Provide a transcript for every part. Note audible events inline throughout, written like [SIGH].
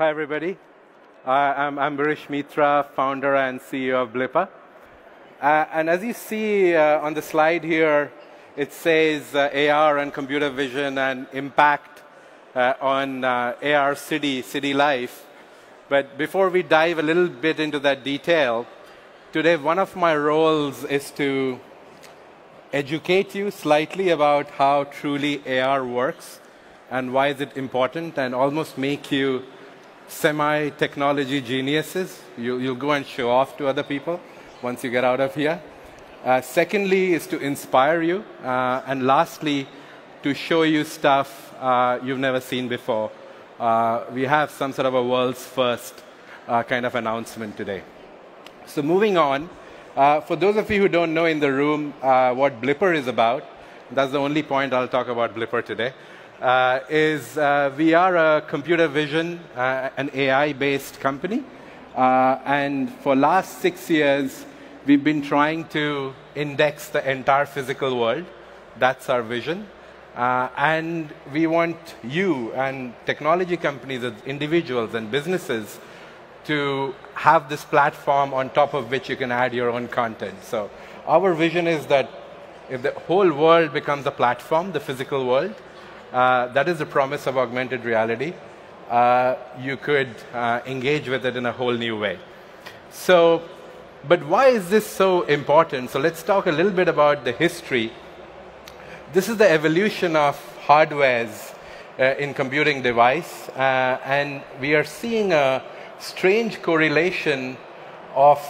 Hi, everybody. Uh, I'm Ambarish Mitra, founder and CEO of Blippar. Uh, and as you see uh, on the slide here, it says uh, AR and computer vision and impact uh, on uh, AR city, city life. But before we dive a little bit into that detail, today one of my roles is to educate you slightly about how truly AR works and why is it important and almost make you semi-technology geniuses. You, will go and show off to other people once you get out of here. Uh, secondly is to inspire you. Uh, and lastly, to show you stuff uh, you've never seen before. Uh, we have some sort of a world's first uh, kind of announcement today. So moving on, uh, for those of you who don't know in the room what Blippar is about, that's the only point I'll talk about Blippar today, Uh, is uh, we are a computer vision, uh, an AI-based company. and for last six years, We've been trying to index the entire physical world. That's our vision. Uh, and we want you and technology companies, as individuals and businesses, to have this platform on top of which you can add your own content. So our vision is that if the whole world becomes a platform, the physical world, uh, that is the promise of augmented reality. Uh, you could uh, engage with it in a whole new way. So but why is this so important? So let's talk a little bit about the history. This is the evolution of hardwares uh, in computing device, uh, and we are seeing a strange correlation of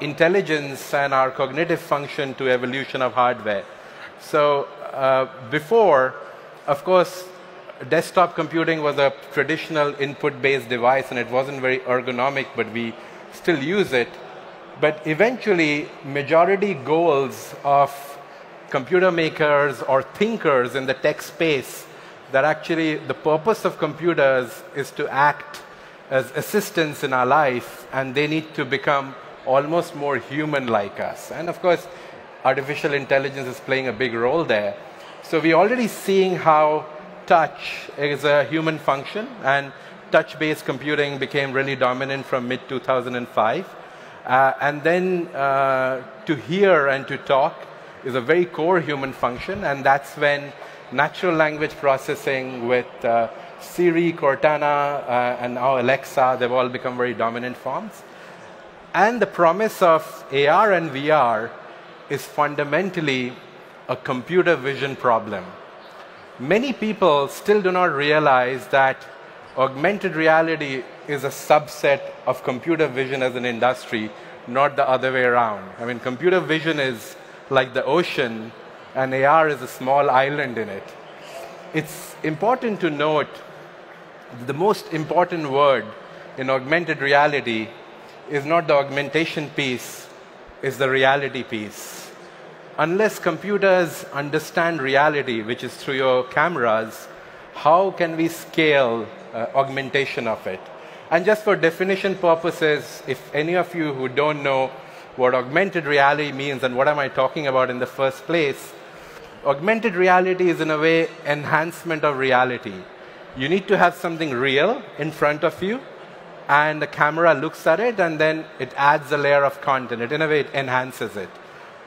intelligence and our cognitive function to evolution of hardware. So before, of course, desktop computing was a traditional input-based device, and it wasn't very ergonomic, but we still use it. But eventually, majority goals of computer makers or thinkers in the tech space that actually the purpose of computers is to act as assistants in our life and they need to become almost more human like us. And of course, artificial intelligence is playing a big role there. So we're already seeing how touch is a human function and touch-based computing became really dominant from mid 2005. Uh, and then uh, to hear and to talk is a very core human function, and that's when natural language processing with uh, Siri, Cortana, uh, and now Alexa, they've all become very dominant forms. And the promise of AR and VR is fundamentally a computer vision problem. Many people still do not realize that augmented reality is a subset of computer vision as an industry, not the other way around. I mean, computer vision is like the ocean, and AR is a small island in it. It's important to note the most important word in augmented reality is not the augmentation piece, is the reality piece. Unless computers understand reality, which is through your cameras, how can we scale uh, augmentation of it? And just for definition purposes, if any of you who don't know what augmented reality means and what am I talking about in the first place, augmented reality is in a way enhancement of reality. You need to have something real in front of you, and the camera looks at it, and then it adds a layer of content. It, in a way, it enhances it.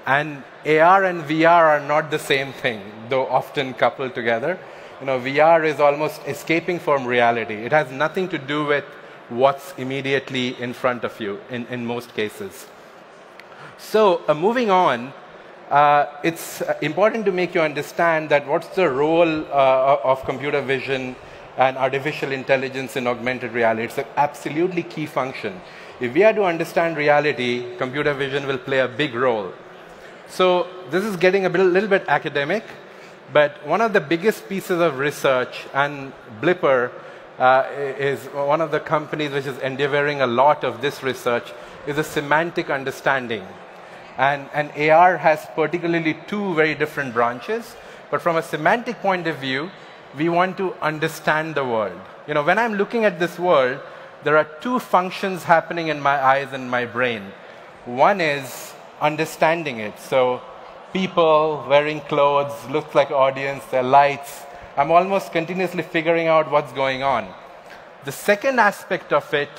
And AR and VR are not the same thing, though often coupled together. You know, VR is almost escaping from reality. It has nothing to do with what's immediately in front of you in, in most cases. So uh, moving on, uh, it's important to make you understand that what's the role uh, of computer vision and artificial intelligence in augmented reality. It's an absolutely key function. If we are to understand reality, computer vision will play a big role. So this is getting a bit, little bit academic, but one of the biggest pieces of research, and Blippar uh, is one of the companies which is endeavoring a lot of this research is a semantic understanding. And, and AR has particularly two very different branches. But from a semantic point of view, we want to understand the world. You know, when I'm looking at this world, there are two functions happening in my eyes and my brain. One is understanding it. So people wearing clothes, looks like audience, their lights, I'm almost continuously figuring out what's going on. The second aspect of it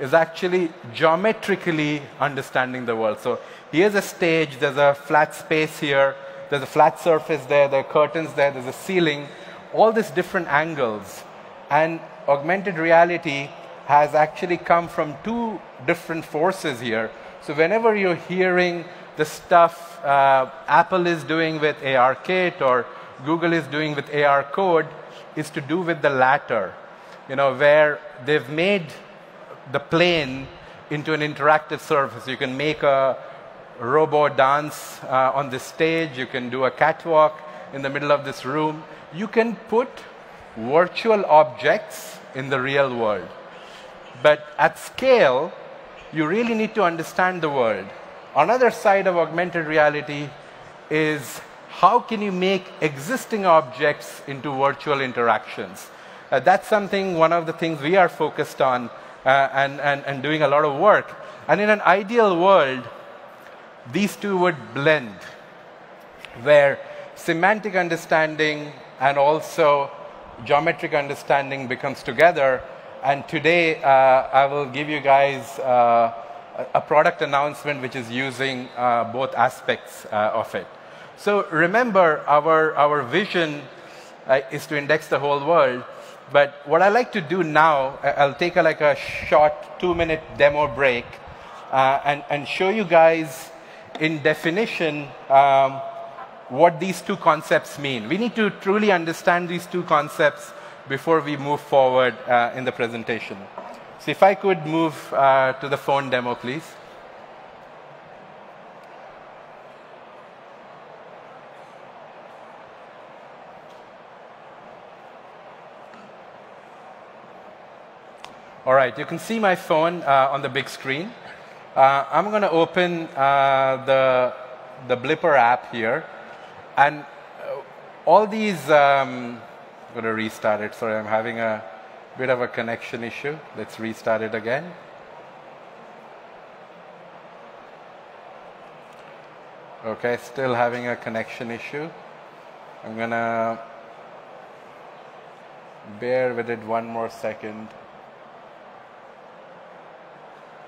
is actually geometrically understanding the world. So here's a stage, there's a flat space here, there's a flat surface there, there are curtains there, there's a ceiling, all these different angles. And augmented reality has actually come from two different forces here. So whenever you're hearing the stuff uh, Apple is doing with ARKit or Google is doing with ARCore, is to do with the latter, you know, where they've made the plane into an interactive surface. You can make a robot dance uh, on this stage. You can do a catwalk in the middle of this room. You can put virtual objects in the real world. But at scale, you really need to understand the world. Another side of augmented reality is how can you make existing objects into virtual interactions? Uh, that's something, one of the things we are focused on uh, and, and, and doing a lot of work. And in an ideal world, these two would blend, where semantic understanding and also geometric understanding becomes together and today uh, I will give you guys uh, a product announcement which is using uh, both aspects uh, of it. So remember, our, our vision uh, is to index the whole world. But what I like to do now, I'll take a, like a short two-minute demo break uh, and, and show you guys in definition um, what these two concepts mean. We need to truly understand these two concepts before we move forward uh, in the presentation. So if I could move uh, to the phone demo, please. All right, you can see my phone uh, on the big screen. Uh, I'm going to open uh, the, the Blippar app here. And uh, all these um, going to restart it. Sorry, I'm having a bit of a connection issue. Let's restart it again. Okay, still having a connection issue. I'm going to bear with it one more second.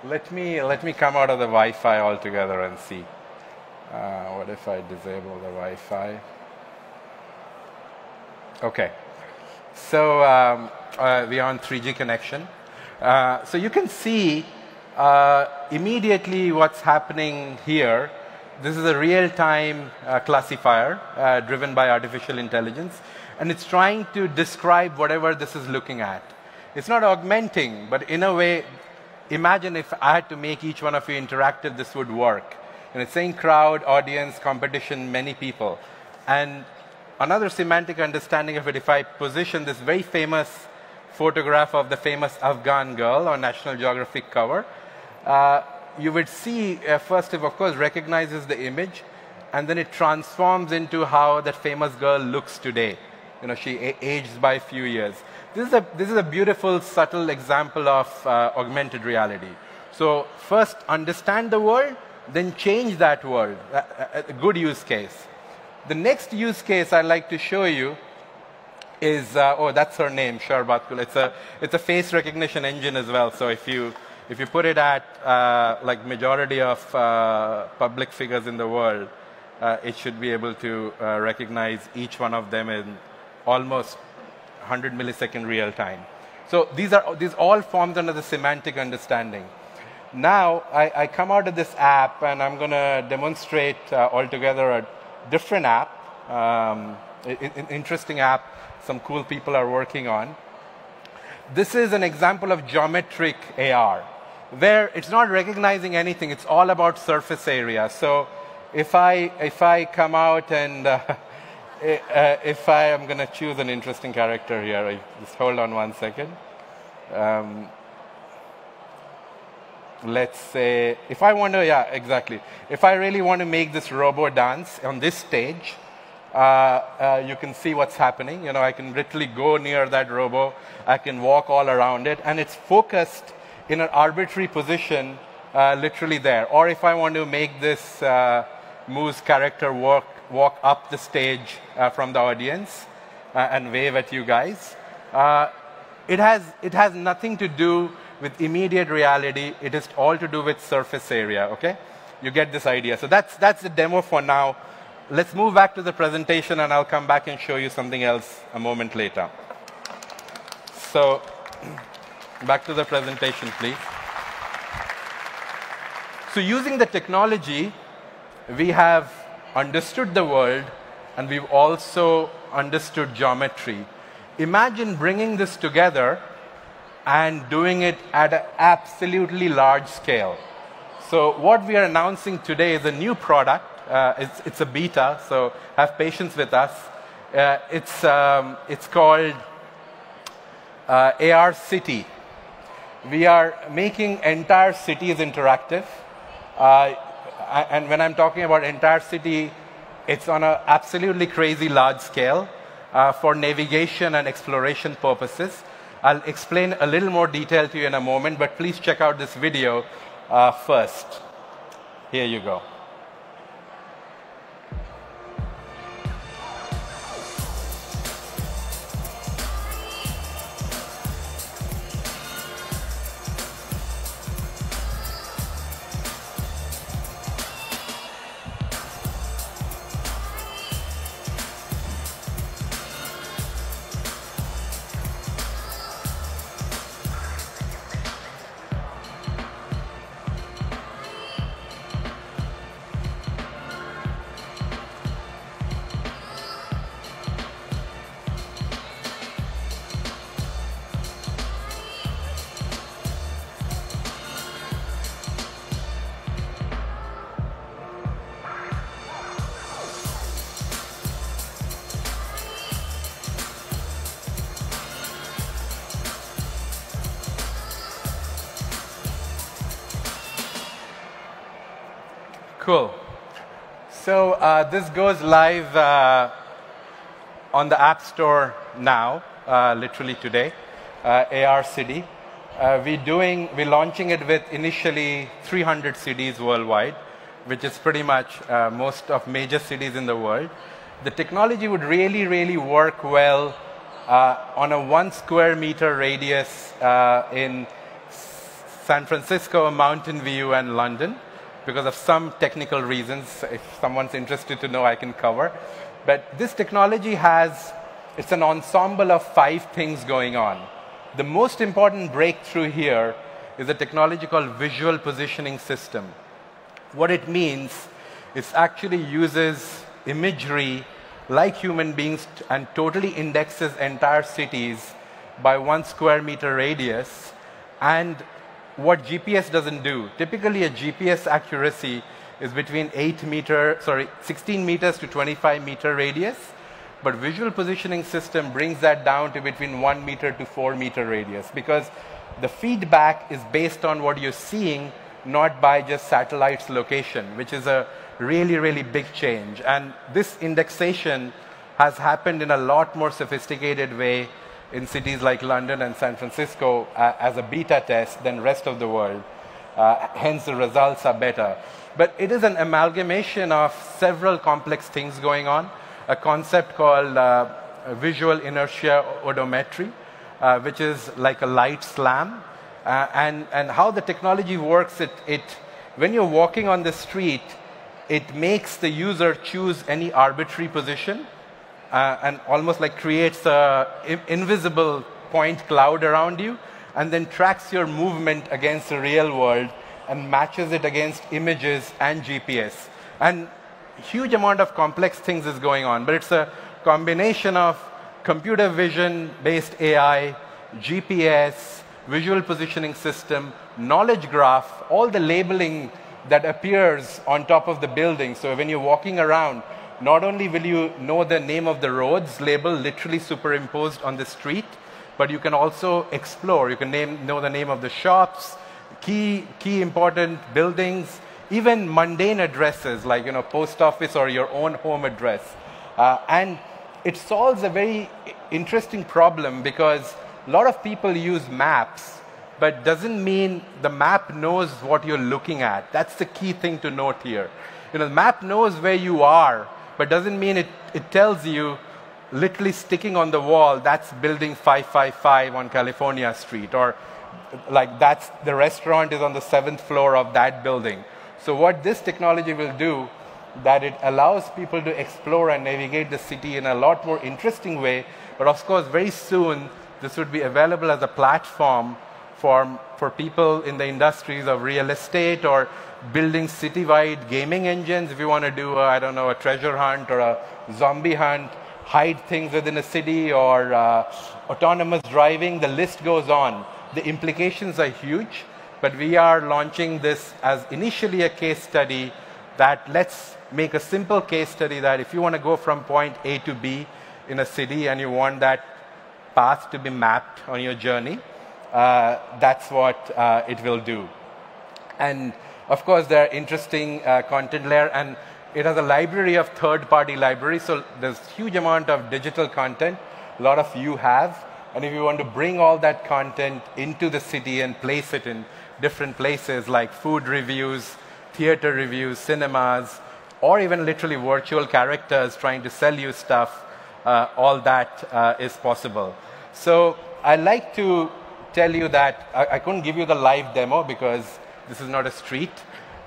Let me, let me come out of the Wi-Fi altogether and see. Uh, what if I disable the Wi-Fi? Okay. So um, uh, we are on 3G connection. Uh, so you can see uh, immediately what's happening here. This is a real-time uh, classifier uh, driven by artificial intelligence, and it's trying to describe whatever this is looking at. It's not augmenting, but in a way, imagine if I had to make each one of you interactive, this would work. And it's saying crowd, audience, competition, many people. And another semantic understanding of it, if I position this very famous photograph of the famous Afghan girl on National Geographic cover, uh, you would see uh, first, it of course recognizes the image, and then it transforms into how that famous girl looks today. You know, she aged by a few years. This is a, this is a beautiful, subtle example of uh, augmented reality. So first, understand the world, then change that world. A, a, a good use case. The next use case I'd like to show you is, uh, oh, that's her name, Sharbatkul. It's a, it's a face recognition engine as well. So if you, if you put it at uh, like majority of uh, public figures in the world, uh, it should be able to uh, recognize each one of them in almost 100 millisecond real time. So these are these all forms under the semantic understanding. Now I, I come out of this app and I'm going to demonstrate uh, altogether a different app, um, an interesting app some cool people are working on. This is an example of geometric AR, where it's not recognizing anything, it's all about surface area. So if I, if I come out and uh, [LAUGHS] uh if I am going to choose an interesting character here, I just hold on one second. Um, let's say, if I want to, yeah, exactly. If I really want to make this robo dance on this stage, uh, uh, you can see what's happening. You know, I can literally go near that robo. I can walk all around it, and it's focused in an arbitrary position, uh, literally there. Or if I want to make this uh, Moose character walk, walk up the stage uh, from the audience uh, and wave at you guys, it has, it has nothing to do with immediate reality. It is all to do with surface area, okay? You get this idea. So that's, that's the demo for now. Let's move back to the presentation, and I'll come back and show you something else a moment later. So [CLEARS THROAT] back to the presentation, please. So using the technology, we have understood the world, and we've also understood geometry. Imagine bringing this together and doing it at an absolutely large scale. So what we are announcing today is a new product. Uh, it's, it's, a beta, so have patience with us. Uh, it's, um, it's called uh, AR City. We are making entire cities interactive. Uh, and when I'm talking about entire city, it's on an absolutely crazy large scale uh, for navigation and exploration purposes. I'll explain a little more detail to you in a moment, but please check out this video uh, first. Here you go. Cool. So uh, this goes live uh, on the App Store now, uh, literally today, uh, AR City. Uh, we're doing, we're launching it with initially 300 cities worldwide, which is pretty much uh, most of major cities in the world. The technology would really, really work well on a one square meter radius in San Francisco, Mountain View, and London because of some technical reasons. If someone's interested to know, I can cover. But this technology has, it's an ensemble of five things going on. The most important breakthrough here is a technology called visual positioning system. What it means is actually uses imagery like human beings and totally indexes entire cities by one square meter radius and what GPS doesn't do. Typically, a GPS accuracy is between 8 meter, sorry, 16 meters to 25 meter radius, but visual positioning system brings that down to between 1 meter to 4 meter radius because the feedback is based on what you're seeing, not by just satellite's location, which is a really, really big change. And this indexation has happened in a lot more sophisticated way in cities like London and San Francisco uh, as a beta test than rest of the world. Uh, hence, the results are better. But it is an amalgamation of several complex things going on. A concept called uh, visual inertia odometry, uh, which is like a light slam. Uh, and, and how the technology works, it, it, when you're walking on the street, it makes the user choose any arbitrary position uh, and almost like creates a invisible point cloud around you and then tracks your movement against the real world and matches it against images and GPS. And huge amount of complex things is going on, but it's a combination of computer vision based AI, GPS, visual positioning system, knowledge graph, all the labeling that appears on top of the building. So when you're walking around, not only will you know the name of the roads label literally superimposed on the street, but you can also explore. You can name, know the name of the shops, key, key important buildings, even mundane addresses like you know, post office or your own home address. Uh, and it solves a very interesting problem because a lot of people use maps, but doesn't mean the map knows what you're looking at. That's the key thing to note here. You know, the map knows where you are, but doesn't mean it, it tells you literally sticking on the wall, that's building 555 on California Street, or like that's the restaurant is on the seventh floor of that building. So what this technology will do, that it allows people to explore and navigate the city in a lot more interesting way, but of course, very soon, this would be available as a platform for, for people in the industries of real estate or building citywide gaming engines. If you want to do, I don't know, a treasure hunt or a zombie hunt, hide things within a city or uh, autonomous driving, the list goes on. The implications are huge, but we are launching this as initially a case study that let's make a simple case study that if you want to go from point A to B in a city and you want that path to be mapped on your journey, that's what uh, it will do. And of course, there are interesting uh, content layer, and it has a library of third-party libraries, so there's huge amount of digital content. A lot of you have, and if you want to bring all that content into the city and place it in different places like food reviews, theater reviews, cinemas, or even literally virtual characters trying to sell you stuff, uh, all that uh, is possible. So I like to tell you that I, I, couldn't give you the live demo because this is not a street.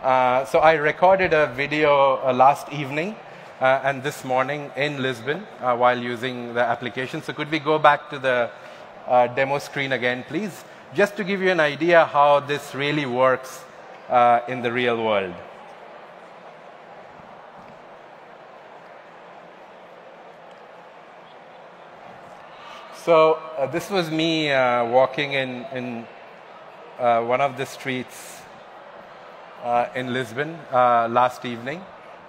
Uh, so I recorded a video uh, last evening uh, and this morning in Lisbon uh, while using the application. So could we go back to the uh, demo screen again, please? Just to give you an idea how this really works uh, in the real world. So uh, this was me uh, walking in, in uh, one of the streets uh, in Lisbon uh, last evening,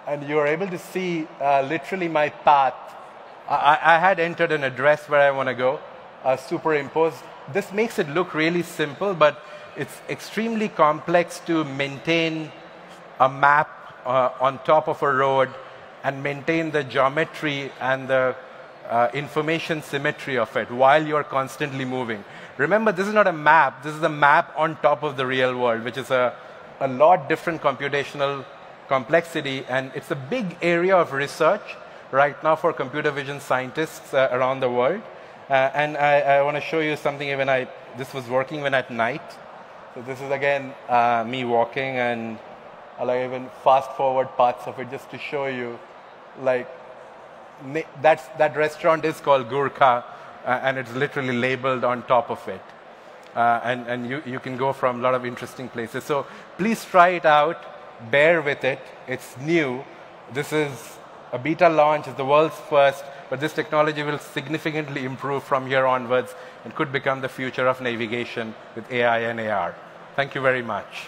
and you were able to see uh, literally my path. I, I, had entered an address where I want to go, superimposed. This makes it look really simple, but it's extremely complex to maintain a map on top of a road and maintain the geometry and the uh, information symmetry of it while you're constantly moving. Remember, this is not a map, this is a map on top of the real world, which is a, a lot different computational complexity, and it's a big area of research right now for computer vision scientists uh, around the world. Uh, and I, I want to show you something even I, this was working when at night. So this is again uh, me walking and I'll even fast forward parts of it just to show you like that's, that restaurant is called Gurkha, uh, and it's literally labeled on top of it. Uh, and and you, you can go from a lot of interesting places. So please try it out. Bear with it. It's new. This is a beta launch. It's the world's first. But this technology will significantly improve from here onwards and could become the future of navigation with AI and AR. Thank you very much.